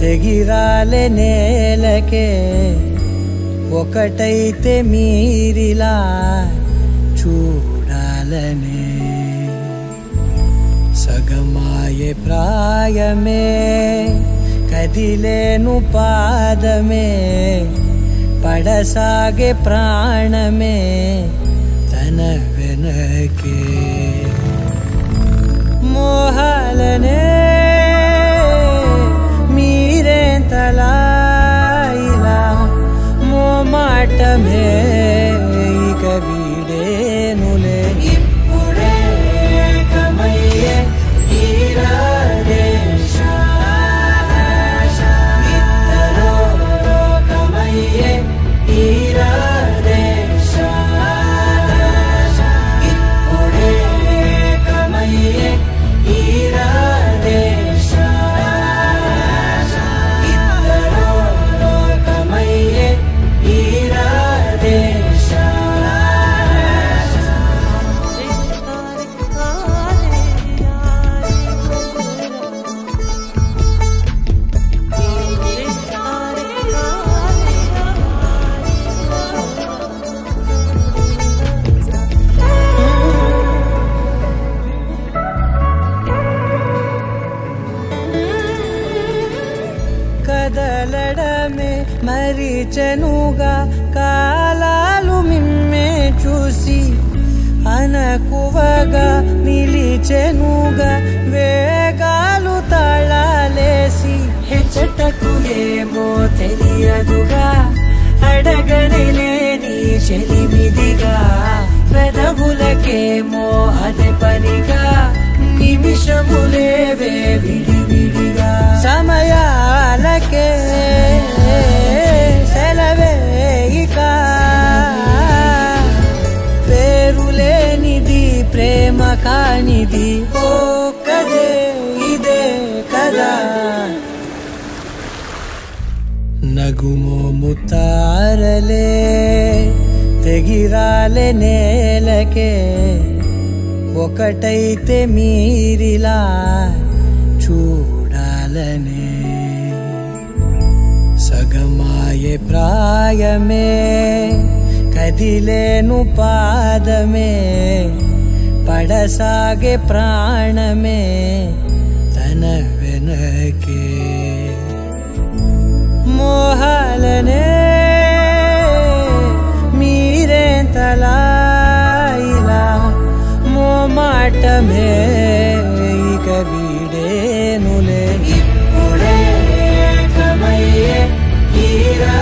తెగిరాలే నేలకే ఒకటైతే మీరిలా చూడాలనే సగమాయే ప్రాయమే కదిలేను పాదమే పడసాగే ప్రాణమే తన వెనకే మరిచెనుగా కాలాలు మిమ్మే చూసి అనకువగా నిలిచెనుగా వేగాలు తాళాలేసి హెచ్చటకు ఏమో తెలియదుగా. అడగనిలేని చెలిమిదిగా. పెదవులకేమో అదే పనిగా. నిమిషములేవే విడివిడిగా. సమయాలకే నగుమోము తారలే తెగిరాలే నేలకే. ఒకటైతే మీరిలా చూడాలనే. సగమాయే ప్రాయమే కదిలేను పాదమే. పడసాగే ప్రాణమే తన వెనకే. ஆட்டமே இக வீடே நுலே. இப்புடே கமையே ஈரா